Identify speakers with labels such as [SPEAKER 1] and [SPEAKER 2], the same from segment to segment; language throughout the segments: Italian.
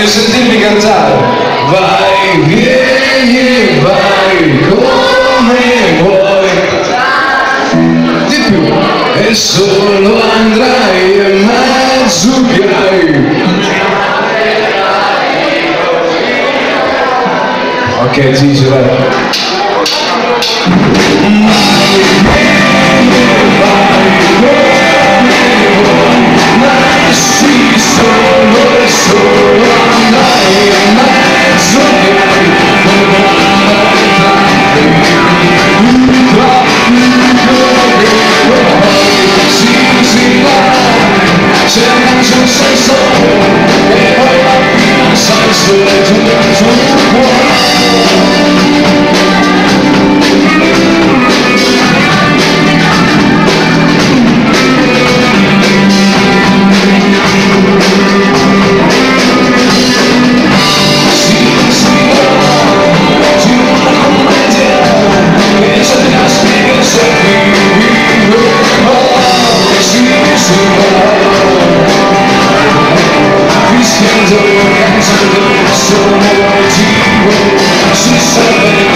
[SPEAKER 1] voglio sentirmi cantare. Vai, vieni, vai come vuoi. Di più, e solo andrai e hai. Ok, Gigi, vai. 我们守望难以言喻的荒唐要如何定义这人生是不是该单向让迷惘消失 She
[SPEAKER 2] said,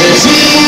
[SPEAKER 2] It's a show.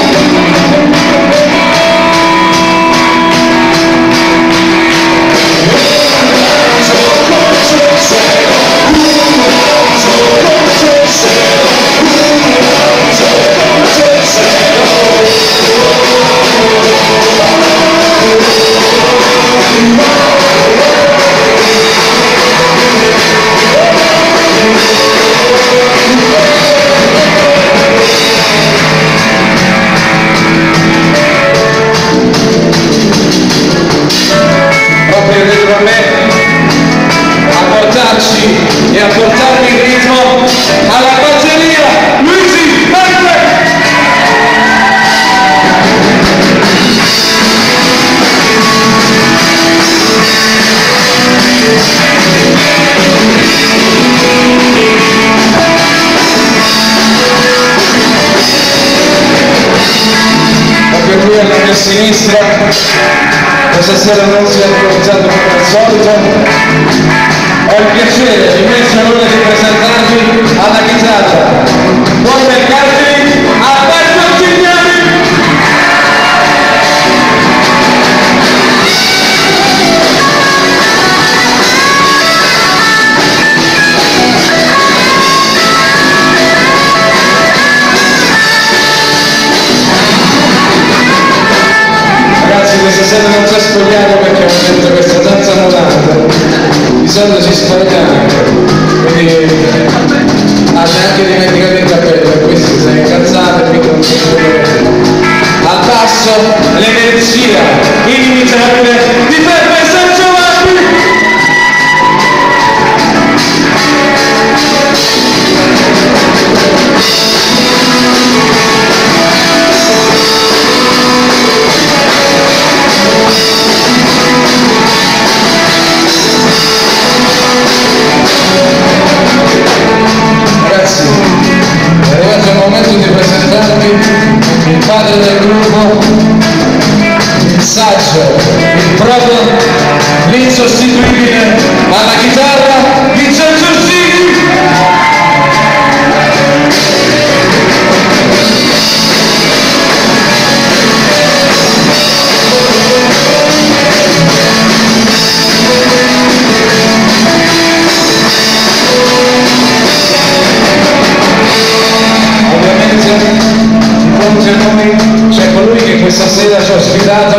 [SPEAKER 2] ospitato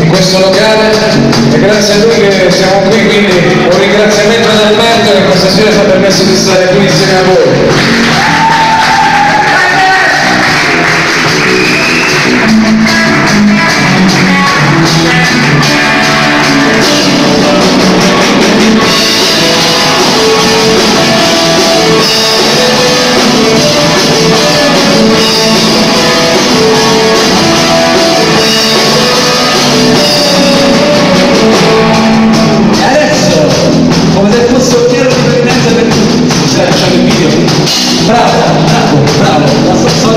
[SPEAKER 2] in questo locale e grazie a lui che siamo qui, quindi un ringraziamento da Alberto che questa sera ci ha permesso di stare qui insieme a voi.
[SPEAKER 3] Bravo, bravo, bravo. Nossa,
[SPEAKER 2] só